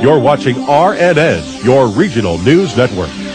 You're watching RNN, your regional news network.